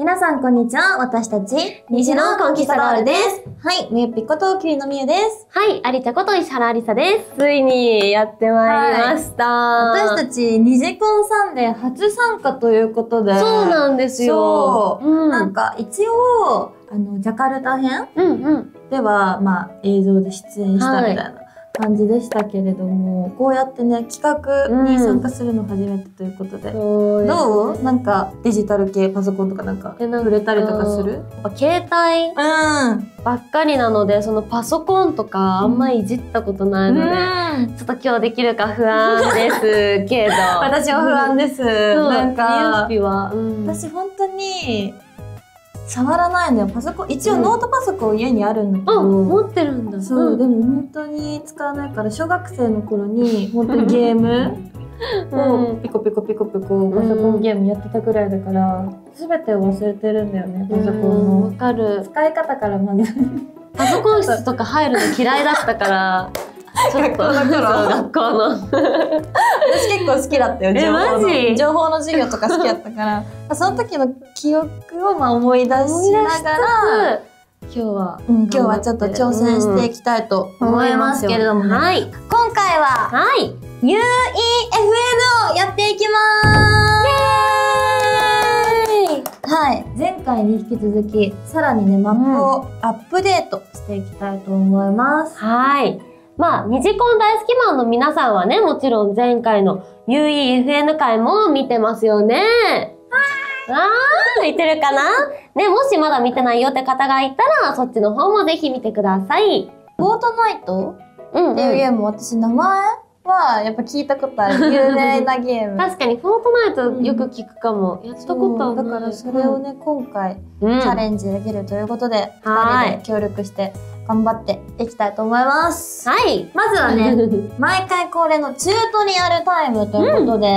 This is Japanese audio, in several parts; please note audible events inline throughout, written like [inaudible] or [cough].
皆さんこんにちは。私たち、虹のコンキスタドールです。はい、みゆぴこときりのみゆです。はい、有田こと石原ありさです。ついにやってまいりました。私たち、ニジコンサンデー初参加ということで。そうなんですよ。そううん、なんか、一応、あの、ジャカルタ編うんうん。では、まあ、映像で出演したみたいな感じでしたけれども、こうやってね、企画に参加するの初めてということで。そうですどう？なんか、デジタル系、パソコンとかなんか、触れたりとかする？携帯？うん。ばっかりなので、そのパソコンとかあんまいじったことないので、うんちょっと今日できるか不安ですけど。[laughs] 私は不安です。なんか、私本当に、触らないのよ。パソコン、一応ノートパソコン家にあるんだけあ、ど、持ってるんだ。そう、んでも本当に使わないから、小学生の頃に、本当にゲームをピコピコピコピコ、パソコンゲームやってたぐらいだから、すべてを忘れてるんだよね、パソコンうんわの。かる。使い方からまず。パソコン室とか入るの嫌いだったから、学校の頃そう学校の。私結構好きだったよ、え情報の情報の授業とか好きだったから、[laughs] その時の記憶をまあ思い出しながら、今日は、うん、今日はちょっと挑戦していきたいと思いますけれどもね、はい。今回ははい。UEFN をやっていきますはい。前回に引き続き、さらにね、マップをアップデートしていきたいと思います。はい。まあ、ニジコン大好きマンの皆さんはね、もちろん前回の UEFN 回も見てますよね。あー、見てるかな？ね、もしまだ見てないよって方がいたら、そっちの方もぜひ見てください。フォートナイト？うん、っていうゲーム、私名前はやっぱ聞いたことある。[laughs] 有名なゲーム。確かに、フォートナイトよく聞くかも。やったことだからそれをね、今回、うん、チャレンジできるということで、はい二人で協力して頑張っていきたいと思います。はい。まずはね、[laughs] 毎回恒例のチュートリアルタイムということで、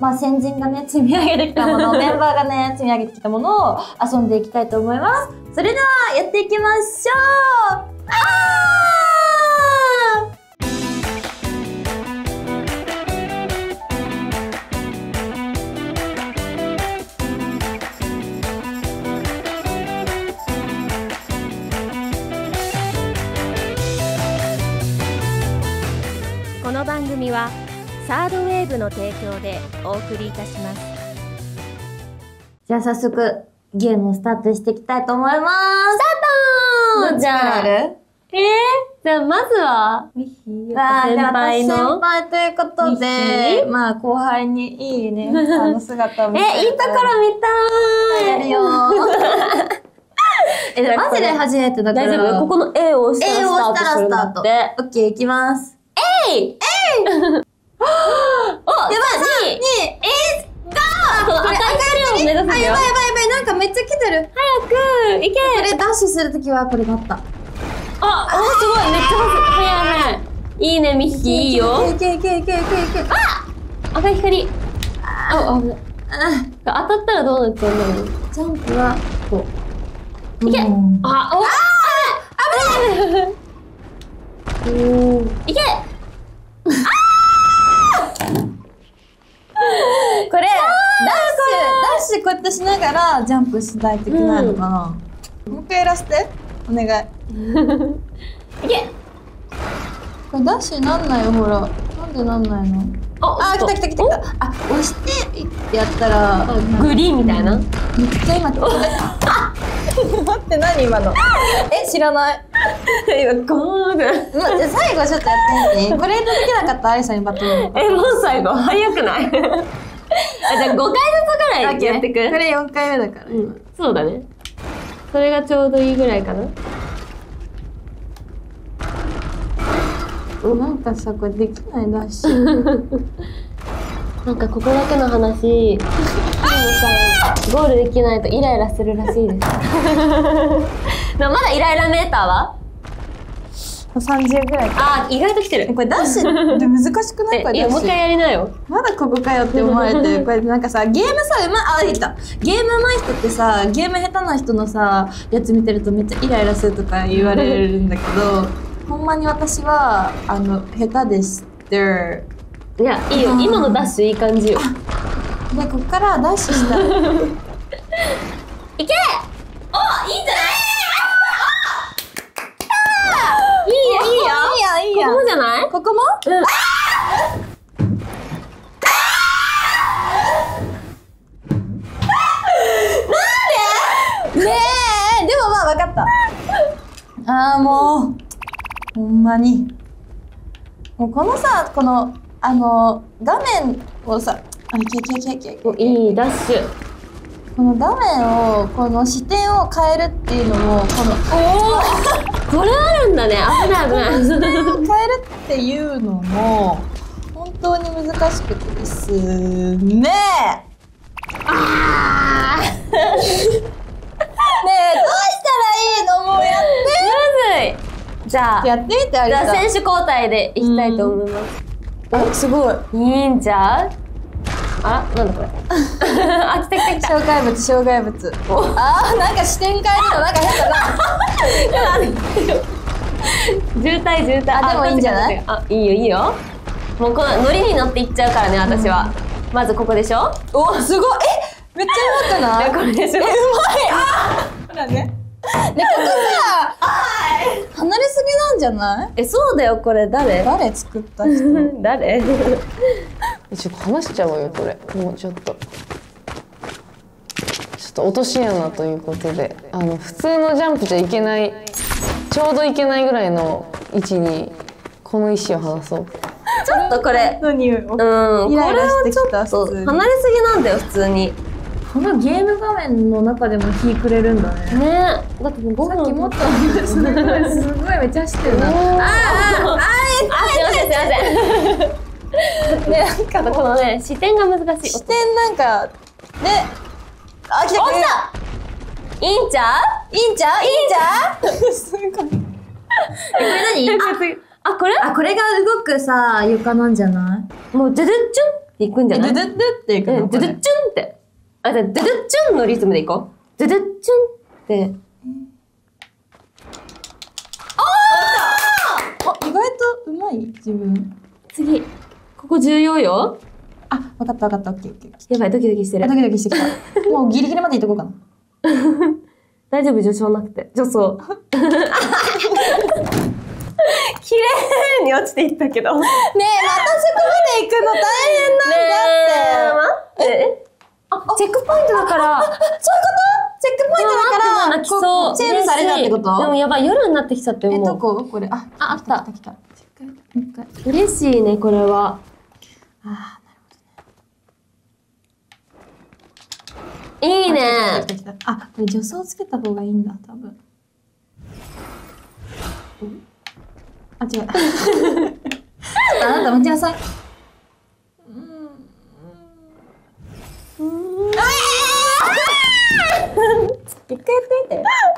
まあ先人がね、積み上げてきたもの、メンバーがね、積み上げてきたものを遊んでいきたいと思います。それでは、やっていきましょうあーサードウェーブの提供でお送りいたします。じゃあ早速、ゲームをスタートしていきたいと思います。スタート！じゃあ、えー、じゃあまずは、先輩の？先。輩ということミで、ヒまあ後輩にいいね、[laughs] あの姿を見せえ、いいところ見たい！やるよ。[laughs] え、マジで初めてだから。大丈夫？ここの A を押した A を押したららスタートするんだスタート。オッケー、いきます。えいえいおやばい !2! に、えこの赤い光を目指すんあ、だよやばい。やばいやばい、なんかめっちゃ来てる。早くいけこれダッシュするときはこれだった。あ、おすごいめっちゃ早い早い。いいね、ミッキー、いいよ。いけいけいけいけいけ。あ赤い光。あ、危ない。当たったらどうなっちゃうんだろう。ジャンプは、こう。いけうんあ、おあ危ないおーい [laughs] けこれ、ダッシュ、ダッシュこうやってしながらジャンプしないといけないのかな。もう一回やらせて。お願い。いけこれダッシュなんないよ、ほら。なんでなんないの？ああ、来た来た来た来た。あ、押して、ってやったら、あグリーンみたいな？めっちゃ今、あ待って、何今の？[laughs] え、知らない？今、ゴーンって。まじゃあ最後ちょっとやってみて。これでできなかった？らアリさんにバトル。[laughs] え、もう最後、早くない？あ、じゃあ5回ずつぐらいやってくこれ4回目だから。うん、そうだね。それがちょうどいいぐらいかな。なんかさ、これできないダッシュ。[laughs] なんかここだけの話、チームさん、ゴールできないとイライラするらしいです。[laughs] でもまだイライラメーターは？30ぐらいか。あ、意外と来てる。これダッシュって難しくない？こえ、いや。もう一回やりなよ。まだここかよって思われてる。[laughs] これなんかさ、ゲームさ、うま、あ、できた。ゲーム上手い人ってさ、ゲーム下手な人のさ、やつ見てるとめっちゃイライラするとか言われるんだけど、ほんまに私は、あの、下手でして、いや、いいよ。うん今のダッシュいい感じよ。で、こっからダッシュしたら、[laughs] [laughs] いけおいいんじゃない？いいよ、いいよ。いいやんいいやんここじゃない？ここも？うん。ねえ。でもまあ分かった。ああもうほんまに。もうこのさこのあの画面をさあいけいけいけいけいダッシュ。この画面をこの視点を変えるっていうのもこのこれあるんだね。危ない危ない。変えるっていうのも本当に難しくてですねあねえどうしたらいいの？もうやっむずい。じゃあ、てやってみてあげたじゃあ選手交代でいきたいと思います。おすごいいいんちゃう？あら、なんだこれ。[laughs] あ、来た来た。来た。障害物障害物。あーなんか視点変えるのなんか変だな。渋滞渋滞。あでもいいんじゃない？あ、いいよいいよ。もうこのノリに乗っていっちゃうからね、私は。まずここでしょ？おすごい。えめっちゃうまくない？[laughs] え、これでしょえうまい。あーほらねね。ここさ離れすぎなんじゃない？え、そうだよ、これ。誰？誰作った人？[laughs] 誰？ちょっと話しちゃおうよこれ。もうちょっと。ちょっと落とし穴ということで。あの普通のジャンプじゃいけないちょうどいけないぐらいの位置にこの石を離そう。ちょっとこれ。何をうん、これはちょっと離れすぎなんだよ、普通に。このゲーム画面の中でも火くれるんだね。ね。だってもう5分さっきもっとすごいすごいめっちゃ走ってるな。あーあーあ、すいません、すいません。ねなんかこのね、視点が難しい。視点なんかね。あ来たお来た。いいんちゃう？いいんちゃう？いいんちゃう？すごいえこれ何あ、これ？あこれが動くさ床なんじゃない？もう、ドゥドゥッチュンっていくんじゃない？ドゥドゥドゥっていくうんの？ドゥドゥッチュンって。あ、じゃあドゥドゥッチュンのリズムでいこう。ドゥドゥッチュンって。あ意外とうまい？自分。次。ここ重要よ。あわかったわかったオッケーオッケーやばい、ドキドキしてるあド。キドキしてきた [laughs] もうギリギリまでいっとこうかな [laughs] 大丈夫、助走なくて。助走。[laughs] 綺麗に落ちていったけど。ねねえまたそこまで行くの大変なんだって待って。あ、チェックポイントだから。そういうこと？チェックポイントだから泣きそう。こうセーブされたってこと？でもやばい、夜になってきちゃってえどもう。こ？これあああった来た来た嬉しいね、これは。あいいーね。来た来た来たあこれ助走つけた方がいいんだ多分。あ違う。[laughs] あなた待ちなさい。一回やって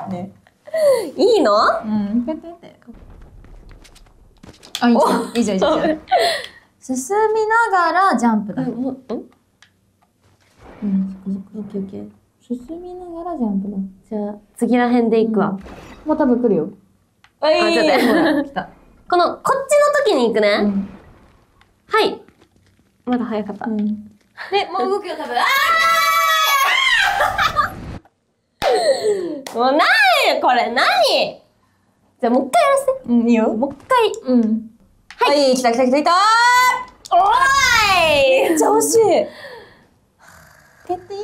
みてねいいの？うん一回やってみて。あいいじゃんいいじゃんいいじゃん進みながらジャンプだ。もう、ん？うん。オッケーオッケー。進みながらジャンプだ。じゃあ、次ら辺で行くわ。もう多分来るよ。ああちょっと待ってほら来た。この、こっちの時に行くね。うん。はい。まだ早かった。うん。でもう動くよ多分。あ [laughs] もうなにこれ。何？じゃあもう一回やらせて。うんいいよ。もう一回。うんはい。来た来た来た来たおーい。めっちゃ惜しい。蹴っていい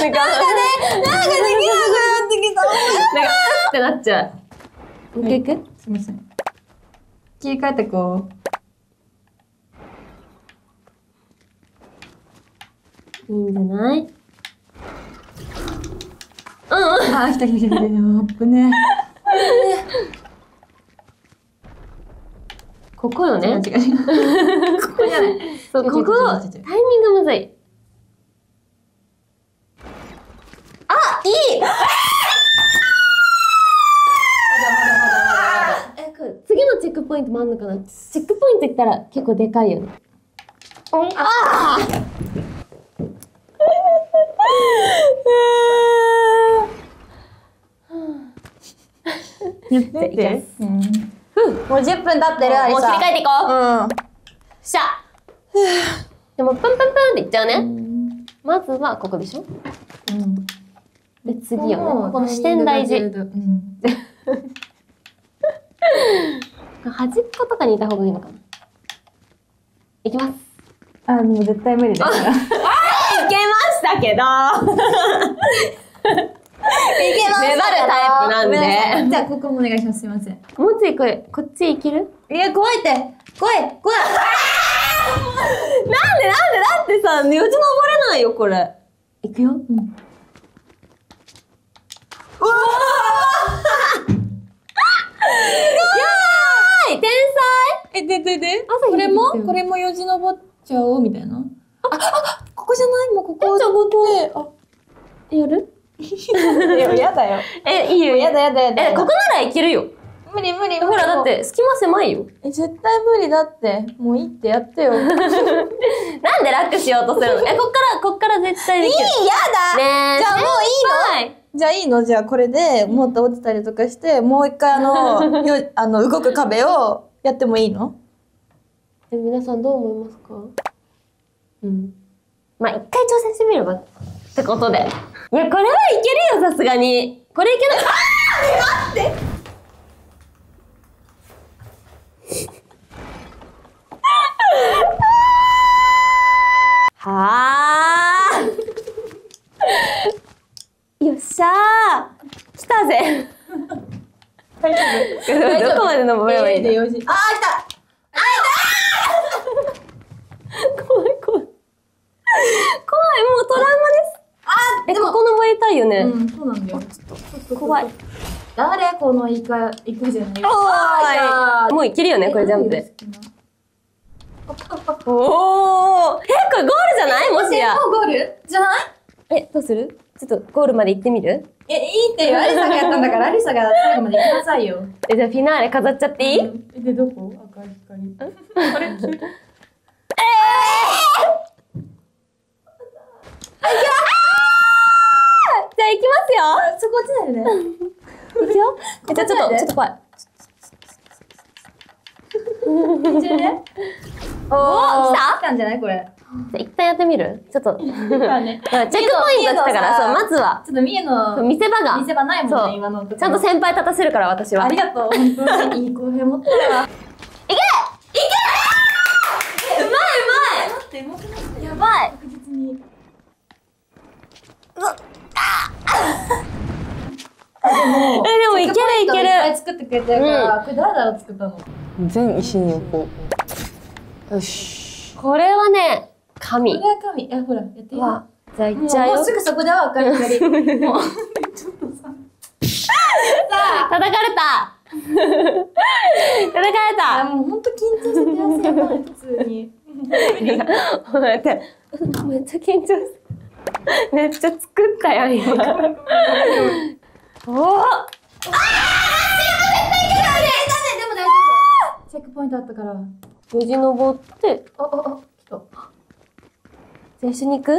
なんか、なんかなんかできなくなってきたなんかってなっちゃう。もう一回行くすみません切り替えてこういいんじゃないうんうん。あー来た来た来た来た。アップね。ここよね。違う違う。違うここじゃない。そう、ここ、タイミングむずい。あ、いい。え、これ次のチェックポイントもあんのかな。チェックポイントいったら結構でかいよね。あやってうんもう10分経ってるありもう切り替えていこう。うんしゃでも、プンプンプンっていっちゃうね。うんまずは、ここでしょうんで、次よね。ここの視点大事。うん端っことかにいた方がいいのかな。いきます。あでも絶対無理だからいけましたけど粘るタイプなんで。じゃあここもお願いします。すいません。もうちょいこれ、こっちいける？いや怖いって。怖い。怖い。なんでなんで？だってさ、よじ登れないよ、これ。いくよ。うん。うわー！い！天えででで？これも？これもよじ登っちゃおうみたいな？ああここじゃない？もうここ。登ってあ才やる？[laughs] いややだよ。え、いいよ。やだやだやだ。え、ここならいけるよ。無理無理。ほら、だって、隙間狭いよ。え絶対無理だって。もういいってやってよ。いいやなんで楽しようとするの？え、こっから、こっから絶対できる。だ。ねえ。じゃあもういいの？い。じゃあいいの？じゃあこれでもっと落ちたりとかしてもう一回あの [laughs] よあの動く壁をやってもいいの？え、皆さんどう思いますか？うん。まあ、一回挑戦してみればってことで。いや、これはいけるよ、さすがに。これいけない。あー待って。[laughs] はーよっしゃー。来たぜ。[laughs] どこまで登ればいいんだ？でよし。あー来た怖い怖い。怖い、もうトラウマです。あえ、ここ登りたいよね。うんそうなんだよ怖い。誰？このイカイカじゃないおーい。もういけるよね、これジャンプで。おー。え、これゴールじゃない？もしや。もうゴール？じゃない？え、どうする？ちょっとゴールまで行ってみる？え、いいってよ。アリサがやったんだから、アリサが最後まで行きなさいよ。え、じゃあフィナーレ飾っちゃっていい、え、で、どこ？赤い光。あれ？じゃあ行きますよそこ落ちないでね。行くよ [laughs] え、じゃあちょっと、ちょっと怖い。一応ね。おー来た来たんじゃない？これ。じゃあ一旦やってみる？ちょっと。[laughs] チェックポイントね来たから、そう、まずは。ちょっと三重の見せ場が。見せ場ないもんね、今のちゃんと先輩立たせるから、私は。ありがとう。本当にいい公平持ったわ。[laughs] うまいう待って、うまくなったまいやばい確実に。え、でもいけるいけいっぱいる作ってくれてるから、これ誰だろう作ったの？全石に置こうよしこれはね、神。これは神。あ、ほら、やってみようわ、じゃあ行もうっちゃうよもう。すぐそこでは明る。[laughs] もう、ちょっとさ。叩かれた [laughs] 叩かれあ、たもうほんと緊張してて汗がない、普通に。待って。めっちゃ緊張。めっちゃ作ったよ、今。[laughs] おー。でも大丈夫。チェックポイントあったから。無事登って、あ、あ、あ、来た。じゃあ一緒に行くイ。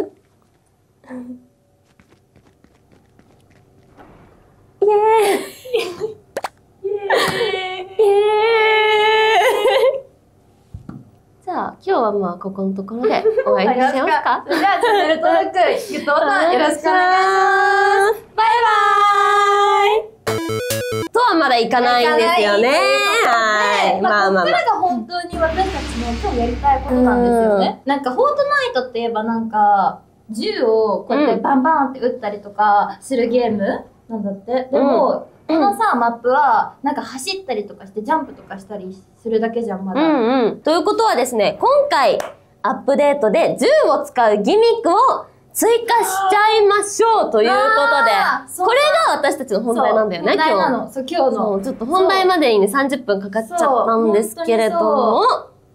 エーイ。イエーイ。じゃあ、今日はまあ、ここのところで終わりにしますかじゃあ、チャンネル登録、グッドボタンよろしくお願いします。バイ。バーイとはまだいかないんですよね。はい。まあまあまあ。これが本当に私たちの今日やりたいことなんですよね。なんか、フォートナイトって言えばなんか、銃をこうやってバンバンって撃ったりとかするゲームなんだって。でも、このさ、マップは、なんか走ったりとかして、ジャンプとかしたりするだけじゃん、まだ。うんうん。ということはですね、今回アップデートで銃を使うギミックを追加しちゃいましょうということでこれが私たちの本題なんだよね、今日。の。そう、今日の。ちょっと本題までにね、30分かかっちゃったんですけれども、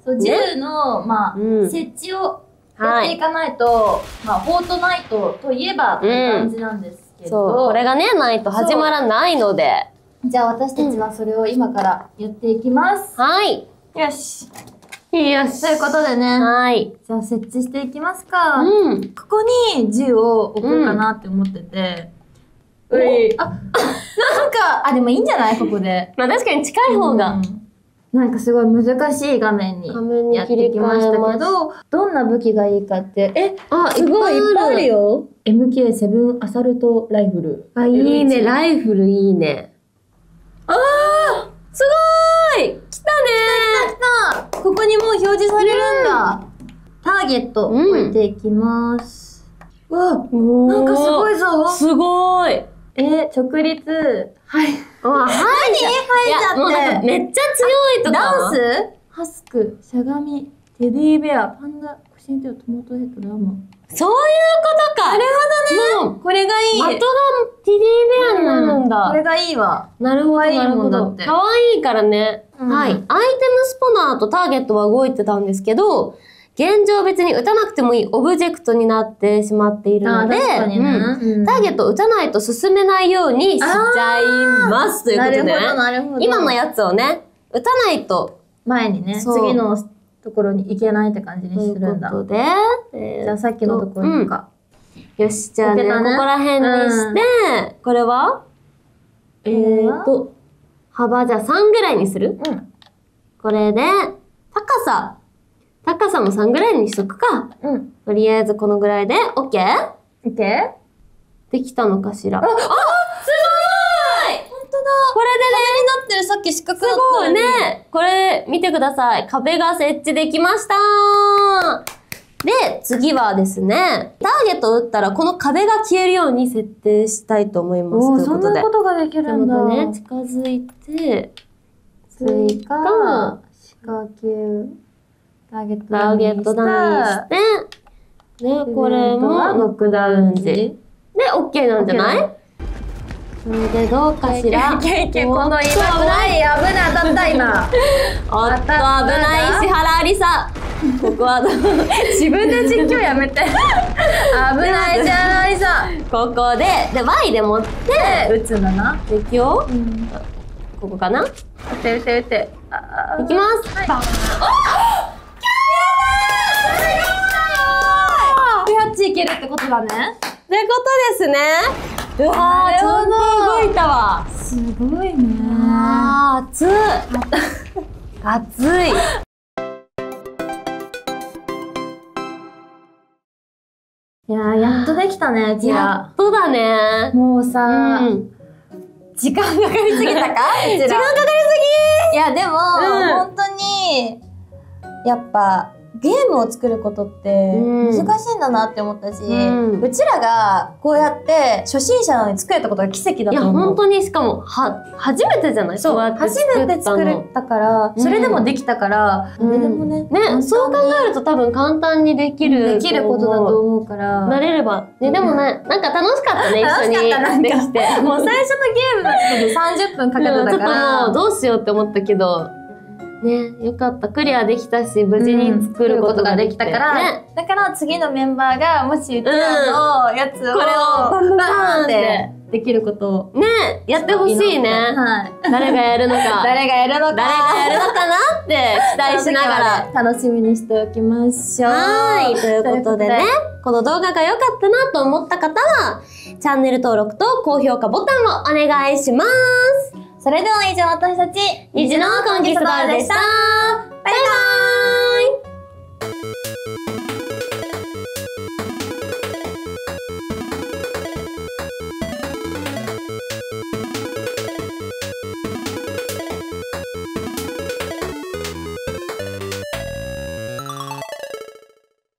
そう、銃の、まあ、うん設置をやっていはい。かないと、まあ、フォートナイトといえばって感じなんですけど、そう、これがね、ないと始まらないので、じゃあ私たちはそれを今からやっていきます。はい。よし。よし。ということでね、はい。じゃあ設置していきますか。うん。ここに銃を置こうかなって思ってて。ういあ、なんか、あ、でもいいんじゃない？ここで。まあ確かに近い方が。うんなんかすごい難しい画面に画面にやってきましたけど、どんな武器がいいかって、え、あ、すごいいっぱいあるよ。よ。MK7 アサルトライフル。あ、いいね。イライフルいいね。あーすごーい来たねここにもう表示されるんだ。ターゲットうん置いていきます。わあ、ーなんかすごいぞ。すごいえ、直立。はい。あ、はい。入っいちゃって。めっちゃ強いとか。ダンス？ハスク、しゃがみ、テディベア、パンダ、腰に手をトマトヘッド、ラマ。そういうことか。なるほどね。もう、これがいい。的がティディベアになるんだ。これがいいわ。なるほど、可愛いなるほど。もんだってかわいいからね。うんはい。アイテムスポナーとターゲットは動いてたんですけど、現状別に撃たなくてもいいオブジェクトになってしまっているので、ね。うんターゲットを撃たないと進めないようにしちゃいますということでね。なるほど、なるほど。今のやつをね、撃たないと、前にね、次のところに行けないって感じにというするんだ。ことで、えーじゃあさっきのところに行くか。よし、じゃあね、ねここら辺にして、これは？えーと、幅じゃあ3ぐらいにする？うん。これで、高さ。高さも3ぐらいにしとくか。うん。とりあえずこのぐらいで、OK? オッケーできたのかしら？あ、すごーい本当だ。これになってるさっき四角でね、すごいね。これ、見てください。壁が設置できましたで、次はですね、ターゲットを撃ったら、この壁が消えるように設定したいと思います。ということでそんな。ことができるんだ。ね、近づいて、追加加、仕掛け、ターゲットターゲットダウンして、で、これもノックダウン時。で、OK なんじゃない？それでどうかしら？いけいけ、この今危ない。危ない、当たった今。[laughs] おっと危ない石原ありさ。ここはどう、自分で実況やめて。[laughs] 危ないじゃないさ。ここで、で、Y で持って、で、打つんだな。敵を、ここかな？打て打て打て。あいきます。バン8いけるってことだね。ってことですね。うわー、ちゃんと動いたわ。すごいね。あー、熱い。熱い。いやー、やっとできたね、キやラ。っとだね。もううさ、ん。時間かかりすぎたか [laughs] 時間かかりすぎいや、でも、うん本当に、やっぱ、ゲームを作ることってうん難しいんだなって思ったし、うんうちらがこうやって初心者なのに作れたことが奇跡だいや、と思う。本当に、しかも、は、初めてじゃない？そう、初めて作れたから、うんそれでもできたから、うん誰でもね、ね、そう考えると多分簡単にできる。できることだと思うから。なれれば。ね、でもね、なんか楽しかったね、[laughs] 一緒に。できて。もう最初のゲームの時で30分かけてうんちょっとたから、もうどうしようって思ったけど、ね、よかった。クリアできたし、無事に作ることができたから、ね。だから次のメンバーがもしうちらのやつを、これをバーンっっててできることをね、やってほしいね。はい。[laughs] 誰がやるのか。誰がやるのか誰がやるのかなって期待しながら。ら楽しみにしておきましょう。はい。ということでね、この動画が良かったなと思った方は、チャンネル登録と高評価ボタンをお願いします。それでは以上私たち、虹のコンキスターでした。バイバーイ